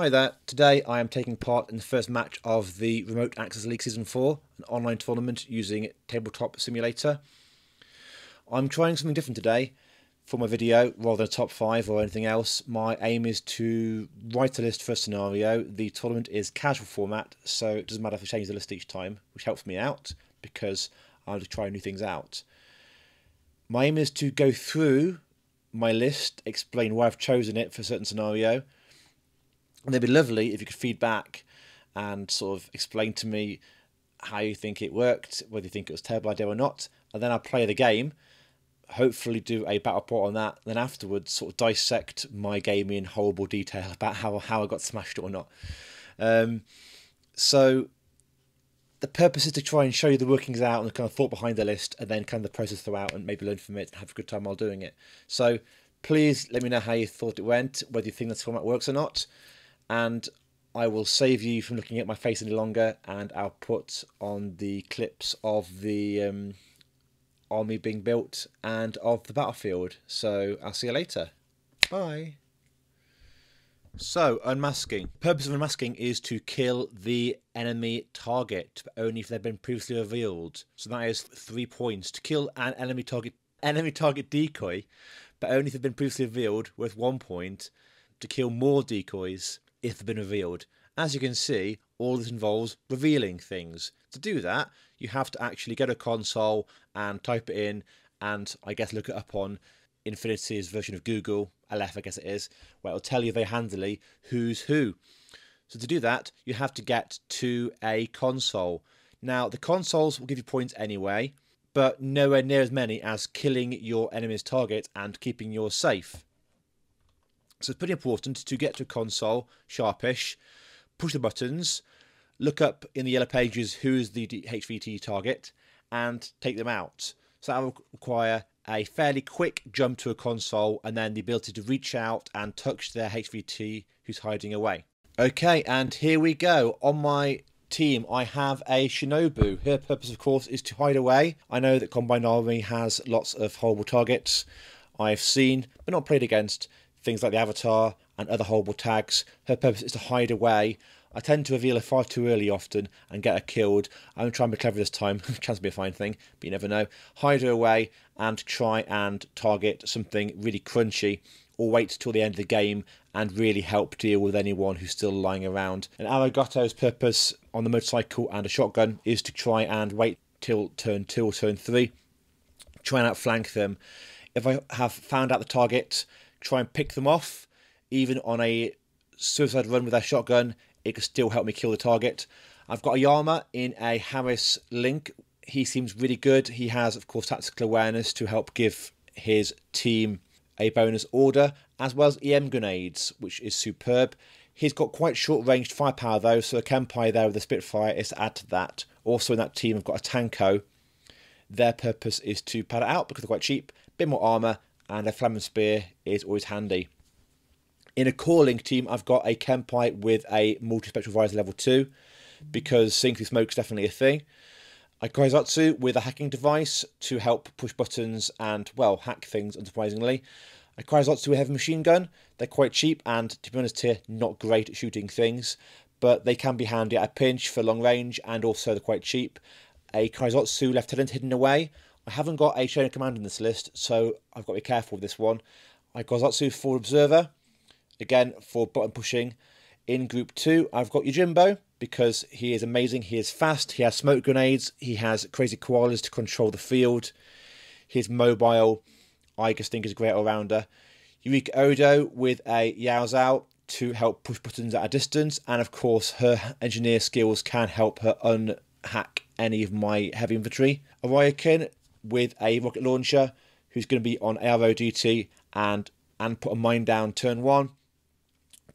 Hi there. Today I am taking part in the first match of the Remote Access League Season 4, an online tournament using Tabletop Simulator. I'm trying something different today for my video rather than a top 5 or anything else. My aim is to write a list for a scenario. The tournament is casual format, so it doesn't matter if I change the list each time, which helps me out because I like to try new things out. My aim is to go through my list, explain why I've chosen it for a certain scenario and it'd be lovely if you could feed back and sort of explain to me how you think it worked, whether you think it was terrible idea or not. And then I'll play the game, hopefully do a battle report on that. Then afterwards, sort of dissect my game in horrible detail about how, how I got smashed or not. Um, so the purpose is to try and show you the workings out and the kind of thought behind the list, and then kind of the process throughout, and maybe learn from it and have a good time while doing it. So please let me know how you thought it went, whether you think this format works or not and I will save you from looking at my face any longer, and I'll put on the clips of the um, army being built and of the battlefield. So I'll see you later. Bye. So, unmasking. Purpose of unmasking is to kill the enemy target, only if they've been previously revealed. So that is three points. To kill an enemy target enemy target decoy, but only if they've been previously revealed, worth one point. To kill more decoys, if they've been revealed. As you can see, all this involves revealing things. To do that, you have to actually get a console and type it in, and I guess look it up on Infinity's version of Google, ALEPH I guess it is, where it'll tell you very handily who's who. So to do that, you have to get to a console. Now, the consoles will give you points anyway, but nowhere near as many as killing your enemy's target and keeping yours safe. So it's pretty important to get to a console sharpish, push the buttons, look up in the yellow pages who's the HVT target, and take them out. So that will require a fairly quick jump to a console and then the ability to reach out and touch their HVT who's hiding away. Okay, and here we go. On my team, I have a Shinobu. Her purpose, of course, is to hide away. I know that Combined Army has lots of horrible targets I've seen, but not played against things like the avatar and other horrible tags. Her purpose is to hide away. I tend to reveal her far too early often and get her killed. I'm trying to be clever this time. Chance to be a fine thing, but you never know. Hide her away and try and target something really crunchy or wait till the end of the game and really help deal with anyone who's still lying around. And Aragoto's purpose on the motorcycle and a shotgun is to try and wait till turn two or turn three, try and outflank them. If I have found out the target, try and pick them off. Even on a suicide run with a shotgun, it could still help me kill the target. I've got a Yama in a Haris link. He seems really good. He has, of course, tactical awareness to help give his team a bonus order, as well as EM grenades, which is superb. He's got quite short ranged firepower though, so a Kempai there with a Spitfire is to add to that. Also in that team, I've got a Tanko. Their purpose is to pad it out because they're quite cheap, bit more armour, and a Flaming Spear is always handy. In a core link team, I've got a Kempai with a multi-spectral visor level 2, because seeing through smoke is definitely a thing. A Keisotsu with a hacking device to help push buttons and, well, hack things, unsurprisingly. A Keisotsu with a heavy machine gun. They're quite cheap and, to be honest here, not great at shooting things, but they can be handy at a pinch for long range and also they're quite cheap. A Keisotsu Lieutenant hidden away I haven't got a chain of command in this list, so I've got to be careful with this one. I got Zatsu for Observer, again for button pushing. In Group 2, I've got Yojimbo, because he is amazing. He is fast, he has smoke grenades, he has crazy koalas to control the field. He's mobile. I just think is a great all-rounder. Yuriko Oda with a Yaozao to help push buttons at a distance, and of course her engineer skills can help her unhack any of my heavy infantry. Aryakin with a rocket launcher who's going to be on ARO duty and and put a mine down turn one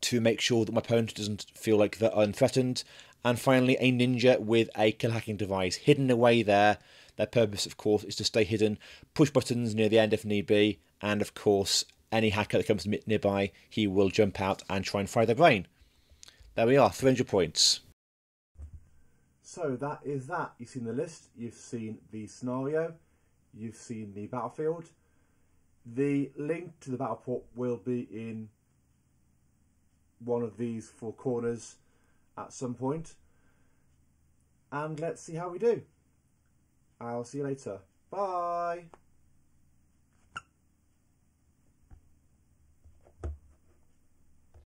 to make sure that my opponent doesn't feel like they're unthreatened. And finally, a ninja with a kill hacking device hidden away there. Their purpose, of course, is to stay hidden, push buttons near the end if need be, and of course, any hacker that comes nearby, he will jump out and try and fry their brain. There we are, 300 points. So that is that. You've seen the list, you've seen the scenario, you've seen the battlefield. The link to the battle will be in one of these four corners at some point. And let's see how we do. I'll see you later. Bye.